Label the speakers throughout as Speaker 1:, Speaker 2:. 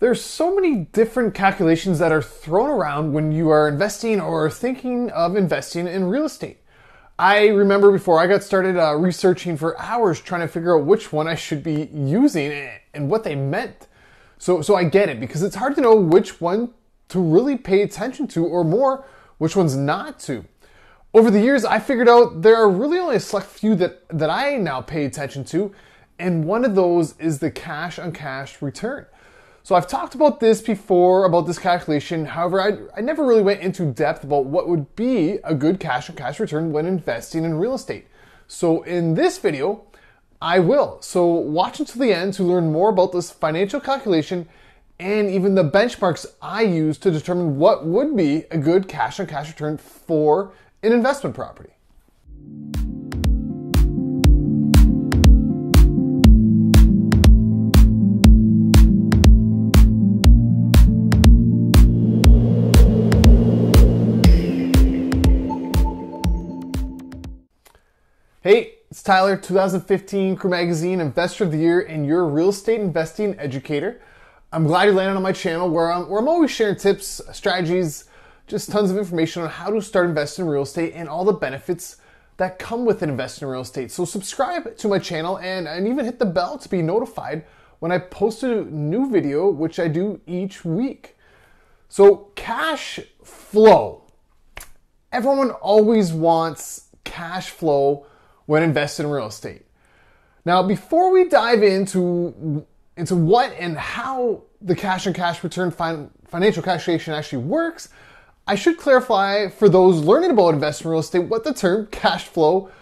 Speaker 1: There's so many different calculations that are thrown around when you are investing or thinking of investing in real estate. I remember before I got started uh, researching for hours trying to figure out which one I should be using and what they meant. So, so I get it because it's hard to know which one to really pay attention to or more, which ones not to. Over the years, I figured out there are really only a select few that, that I now pay attention to, and one of those is the cash on cash return. So I've talked about this before, about this calculation. However, I, I never really went into depth about what would be a good cash on cash return when investing in real estate. So in this video, I will. So watch until the end to learn more about this financial calculation and even the benchmarks I use to determine what would be a good cash on cash return for an investment property. Hey, it's Tyler, 2015 CREW Magazine Investor of the Year and your real estate investing educator. I'm glad you landed on my channel where I'm, where I'm always sharing tips, strategies, just tons of information on how to start investing in real estate and all the benefits that come with investing in real estate. So subscribe to my channel and, and even hit the bell to be notified when I post a new video, which I do each week. So cash flow. Everyone always wants cash flow when invested in real estate. Now, before we dive into into what and how the cash and cash return fin- financial calculation actually works, I should clarify for those learning about investing in real estate what the term cash flow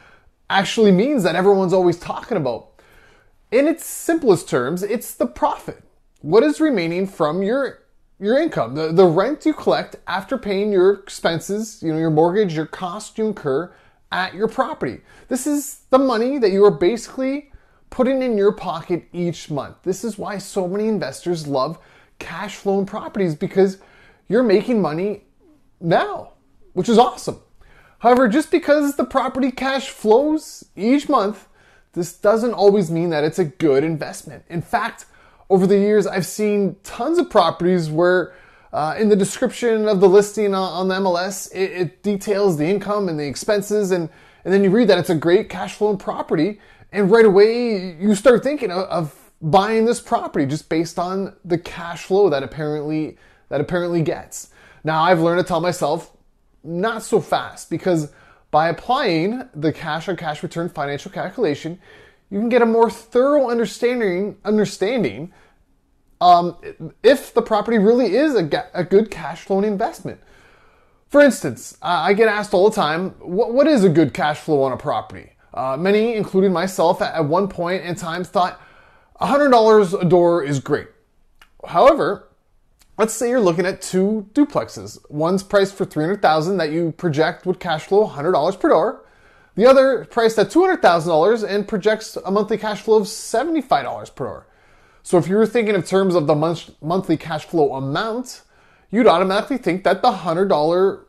Speaker 1: actually means that everyone's always talking about. In its simplest terms, it's the profit. What is remaining from your your income, the, the rent you collect after paying your expenses, you know, your mortgage, your cost you incur, at your property. This is the money that you are basically putting in your pocket each month. This is why so many investors love cash flow properties because you're making money now, which is awesome. However, just because the property cash flows each month, this doesn't always mean that it's a good investment. In fact, over the years, I've seen tons of properties where uh, in the description of the listing on, the MLS, it, it, details the income and the expenses, and, and then you read that it's a great cash flowing property, and right away you start thinking of, of buying this property just based on the cash flow that apparently that apparently gets. Now I've learned to tell myself not so fast because by applying the cash on cash return financial calculation, you can get a more thorough understanding understanding um, if the property really is a, a good cash flow investment. For instance, I get asked all the time, what, what is a good cash flow on a property? Uh, many, including myself, at one point in time thought $100 a door is great. However, let's say you're looking at two duplexes. One's priced for 300,000 that you project would cash flow $100 per door. The other priced at $200,000 and projects a monthly cash flow of $75 per door. So if you were thinking in terms of the month, monthly cash flow amount, you'd automatically think that the $100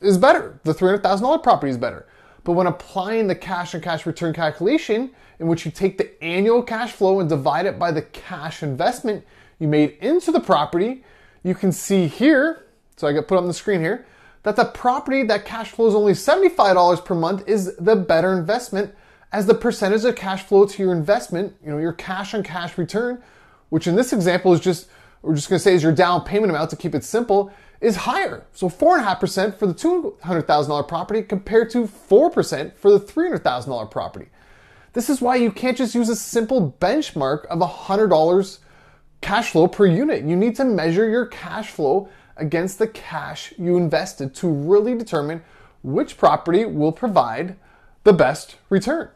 Speaker 1: is better. The $300,000 property is better. But when applying the cash and cash return calculation, in which you take the annual cash flow and divide it by the cash investment you made into the property, you can see here, so I get put on the screen here, that the property that cash flows only $75 per month is the better investment as the percentage of cash flow to your investment, you know, your cash on cash return, which in this example is just, we're just gonna say is your down payment amount to keep it simple, is higher. So 4.5% for the $200,000 property compared to 4% for the $300,000 property. This is why you can't just use a simple benchmark of $100 cash flow per unit. You need to measure your cash flow against the cash you invested to really determine which property will provide the best return.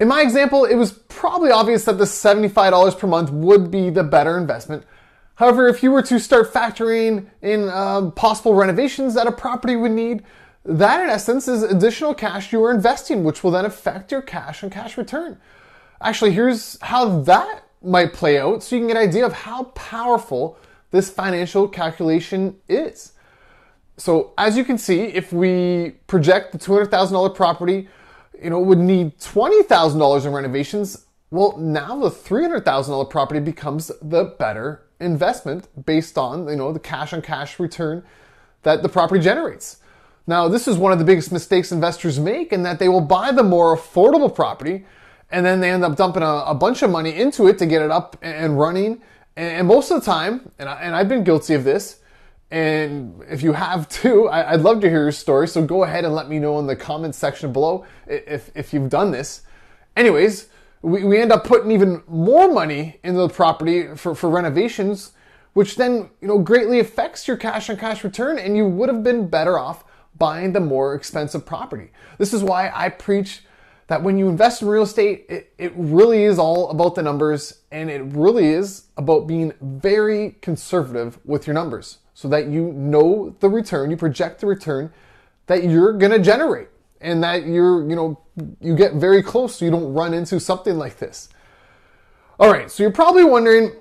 Speaker 1: In my example, it was probably obvious that the $75 per month would be the better investment. However, if you were to start factoring in um, possible renovations that a property would need, that in essence is additional cash you are investing, which will then affect your cash and cash return. Actually, here's how that might play out so you can get an idea of how powerful this financial calculation is. So as you can see, if we project the $200,000 property you know, would need $20,000 in renovations, well, now the $300,000 property becomes the better investment based on, you know, the cash on cash return that the property generates. Now, this is one of the biggest mistakes investors make in that they will buy the more affordable property and then they end up dumping a, a bunch of money into it to get it up and running. And, most of the time, and, I, and I've been guilty of this, and if you have too, I, would love to hear your story. So go ahead and let me know in the comments section below if, if you've done this. Anyways, we, we end up putting even more money into the property for, for renovations, which then you know greatly affects your cash on cash return, and you would have been better off buying the more expensive property. This is why I preach that when you invest in real estate, it, it really is all about the numbers and it really is about being very conservative with your numbers so that you know the return, you project the return that you're going to generate and that you're, you know, you get very close so you don't run into something like this. All right, so you're probably wondering,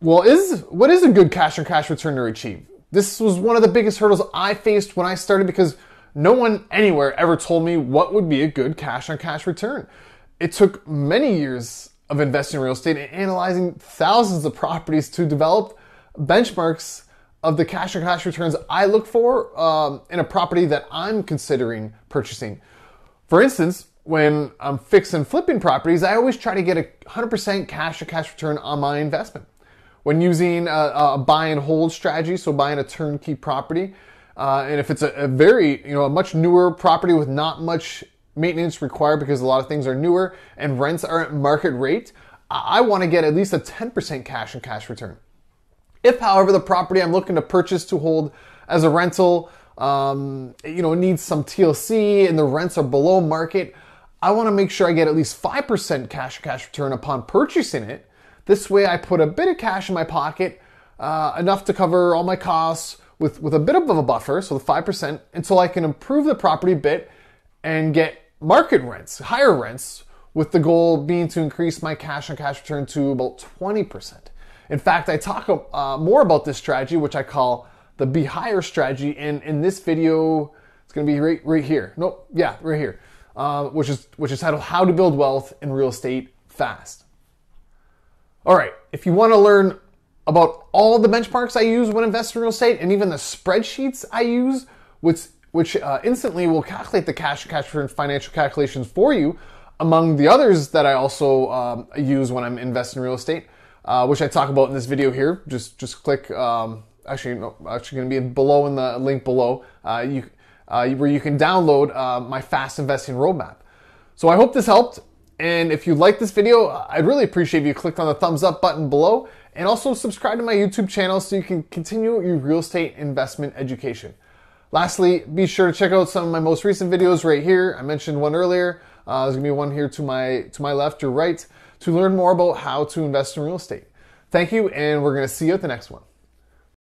Speaker 1: well, is what is a good cash on cash return to achieve? This was one of the biggest hurdles I faced when I started because no one anywhere ever told me what would be a good cash on cash return. It took many years of investing in real estate and analyzing thousands of properties to develop benchmarks of the cash on cash returns I look for um, in a property that I'm considering purchasing. For instance, when I'm fixing flipping properties, I always try to get a 100% cash on cash return on my investment. When using a, a buy and hold strategy, so buying a turnkey property, uh, and if it's a, a, very, you know, a much newer property with not much maintenance required because a lot of things are newer and rents are at market rate, I, want to get at least a 10% cash and cash return. If, however, the property I'm looking to purchase to hold as a rental, um, you know, needs some TLC and the rents are below market, I want to make sure I get at least 5% cash cash return upon purchasing it. This way, I put a bit of cash in my pocket, uh, enough to cover all my costs, with, with a bit of a buffer, so the 5%, until I can improve the property a bit and get market rents, higher rents, with the goal being to increase my cash on cash return to about 20%. In fact, I talk uh, more about this strategy, which I call the Be Higher strategy, and in this video, it's going to be right, right here. Nope, yeah, right here, uh, which is which is titled "How to Build Wealth in Real Estate Fast." All right, if you want to learn about all the benchmarks I use when investing in real estate and even the spreadsheets I use, which which uh, instantly will calculate the cash cash financial calculations for you, among the others that I also um, use when I'm investing in real estate, uh, which I talk about in this video here. Just just click. Um, actually, no, actually going to be below in the link below. Uh, you uh, where you can download uh, my fast investing roadmap. So I hope this helped. And if you like this video, I'd really appreciate if you clicked on the thumbs up button below and also subscribe to my YouTube channel so you can continue your real estate investment education. Lastly, be sure to check out some of my most recent videos right here. I mentioned one earlier. Uh, there's gonna be one here to my to my left or right to learn more about how to invest in real estate. Thank you, and we're gonna see you at the next one.